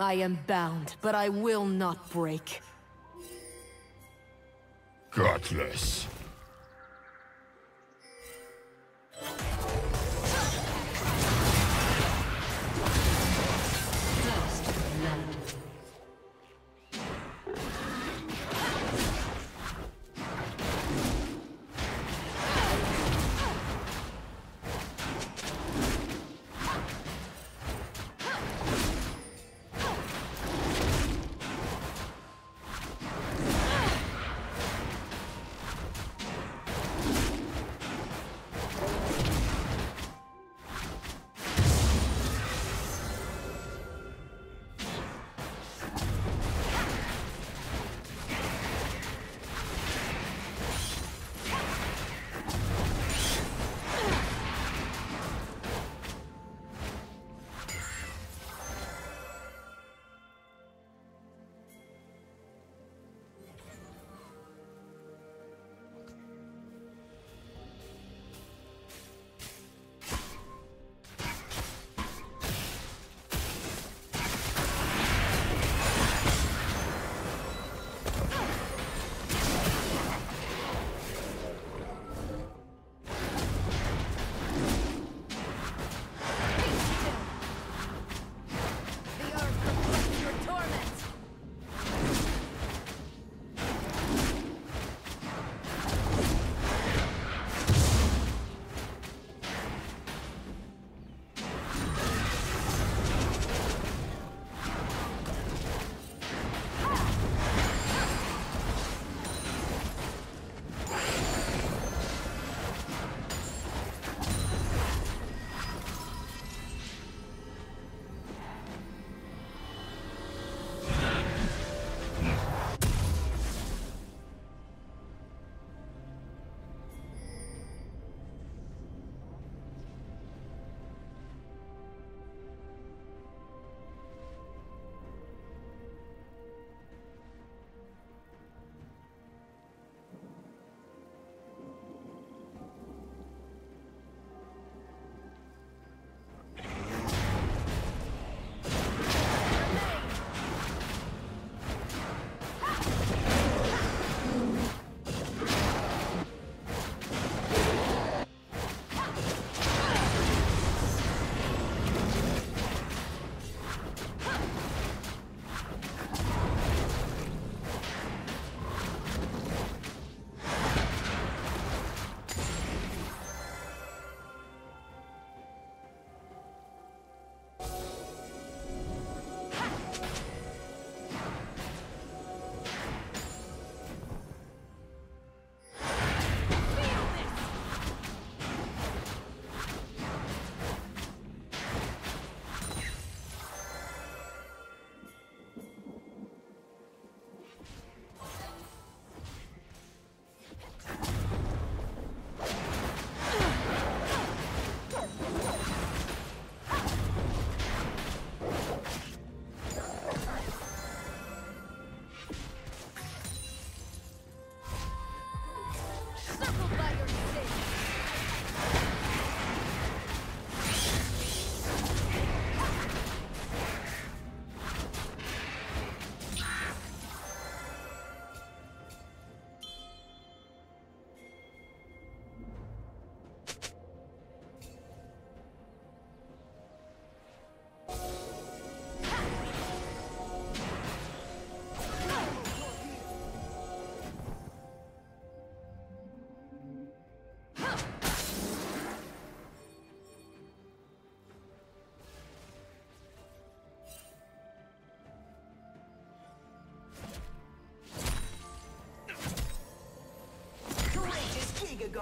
I am bound, but I will not break. Gutless.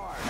guard.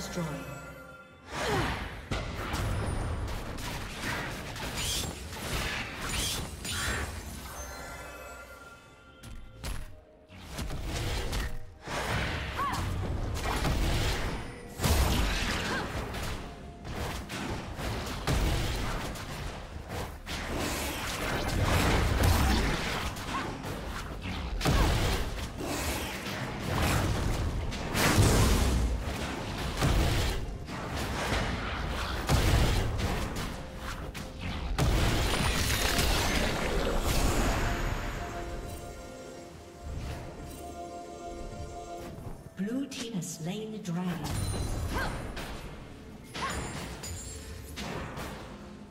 Destroyed.